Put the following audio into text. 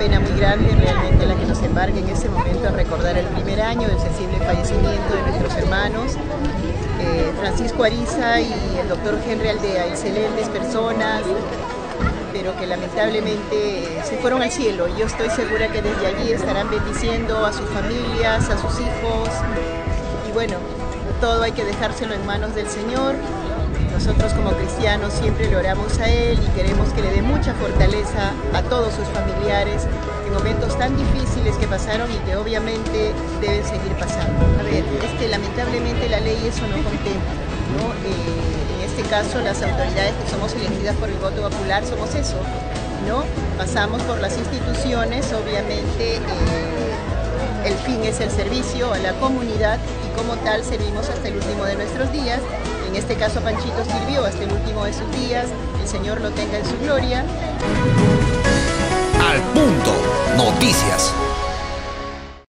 pena muy grande realmente la que nos embarga en ese momento a recordar el primer año del sensible fallecimiento de nuestros hermanos. Eh, Francisco Ariza y el doctor Henry Aldea, excelentes personas, pero que lamentablemente se fueron al cielo. Yo estoy segura que desde allí estarán bendiciendo a sus familias, a sus hijos. Y bueno, todo hay que dejárselo en manos del Señor. Nosotros como cristianos siempre le oramos a Él y queremos que le dé mucha fortaleza a todos sus familiares en momentos tan difíciles que pasaron y que obviamente deben seguir pasando. A ver, es que lamentablemente la ley eso no contempla. ¿no? Eh, en este caso las autoridades que somos elegidas por el voto popular somos eso. ¿no? Pasamos por las instituciones, obviamente eh, fin es el servicio a la comunidad y como tal servimos hasta el último de nuestros días en este caso Panchito sirvió hasta el último de sus días, el Señor lo tenga en su gloria. Al punto, noticias.